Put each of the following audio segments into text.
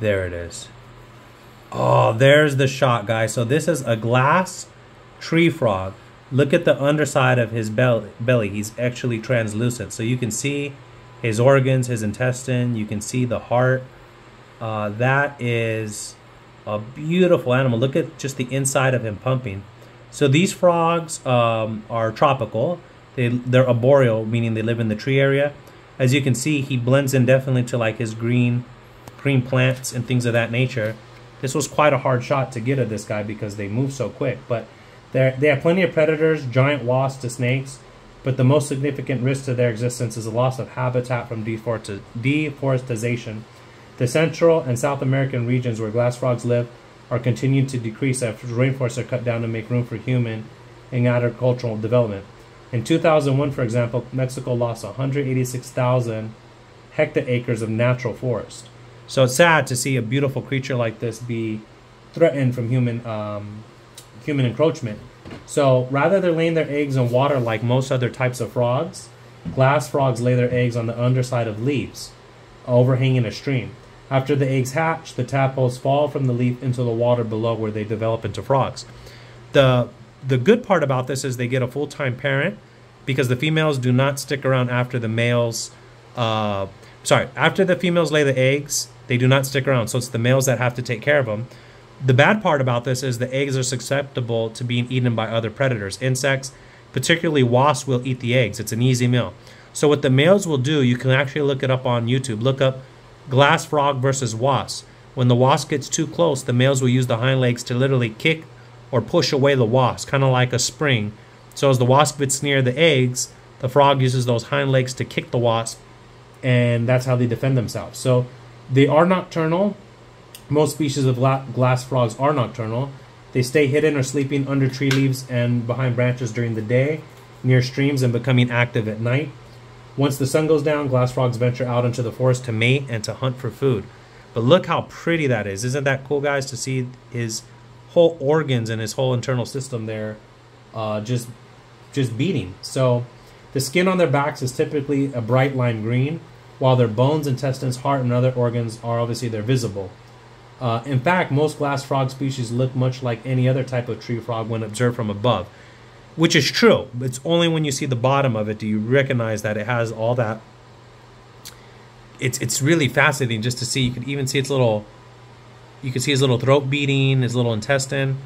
There it is. Oh, there's the shot, guys. So this is a glass tree frog. Look at the underside of his belly. belly. He's actually translucent. So you can see his organs, his intestine. You can see the heart. Uh, that is a beautiful animal. Look at just the inside of him pumping. So these frogs um, are tropical. They, they're arboreal, meaning they live in the tree area. As you can see, he blends in definitely to like his green, green plants and things of that nature. This was quite a hard shot to get at this guy because they move so quick. But they have plenty of predators, giant wasps to snakes. But the most significant risk to their existence is the loss of habitat from deforestation. The Central and South American regions where glass frogs live are continuing to decrease as rainforests are cut down to make room for human and agricultural development. In 2001, for example, Mexico lost 186,000 hectares of natural forest. So it's sad to see a beautiful creature like this be threatened from human um, human encroachment. So rather than laying their eggs in water like most other types of frogs, glass frogs lay their eggs on the underside of leaves, overhanging a stream. After the eggs hatch, the tadpoles fall from the leaf into the water below where they develop into frogs. The the good part about this is they get a full-time parent because the females do not stick around after the males uh, sorry after the females lay the eggs they do not stick around. So it's the males that have to take care of them the bad part about this is the eggs are susceptible to being eaten by other predators. Insects particularly wasps will eat the eggs. It's an easy meal. So what the males will do you can actually look it up on youtube. Look up glass frog versus wasp. When the wasp gets too close the males will use the hind legs to literally kick or push away the wasp, kind of like a spring. So as the wasp gets near the eggs, the frog uses those hind legs to kick the wasp, and that's how they defend themselves. So they are nocturnal. Most species of glass frogs are nocturnal. They stay hidden or sleeping under tree leaves and behind branches during the day, near streams, and becoming active at night. Once the sun goes down, glass frogs venture out into the forest to mate and to hunt for food. But look how pretty that is. Isn't that cool, guys, to see his whole organs and his whole internal system there uh, just just beating. So the skin on their backs is typically a bright lime green, while their bones, intestines, heart, and other organs are obviously they're visible. Uh, in fact, most glass frog species look much like any other type of tree frog when observed from above, which is true. It's only when you see the bottom of it do you recognize that it has all that. It's it's really fascinating just to see. You can even see its little you can see his little throat beating, his little intestine.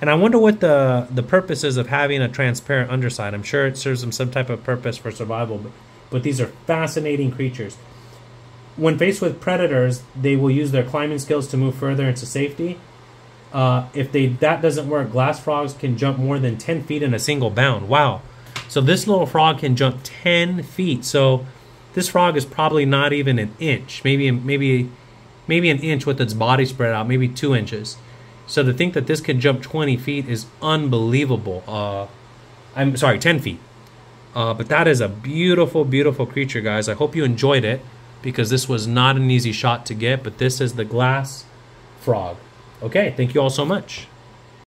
And I wonder what the, the purpose is of having a transparent underside. I'm sure it serves them some type of purpose for survival, but, these are fascinating creatures. When faced with predators, they will use their climbing skills to move further into safety. Uh, if they that doesn't work, glass frogs can jump more than 10 feet in a single bound. Wow. So this little frog can jump 10 feet. So this frog is probably not even an inch, maybe maybe maybe an inch with its body spread out, maybe two inches. So to think that this can jump 20 feet is unbelievable. Uh, I'm sorry, 10 feet. Uh, but that is a beautiful, beautiful creature, guys. I hope you enjoyed it because this was not an easy shot to get, but this is the glass frog. Okay, thank you all so much.